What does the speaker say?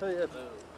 对。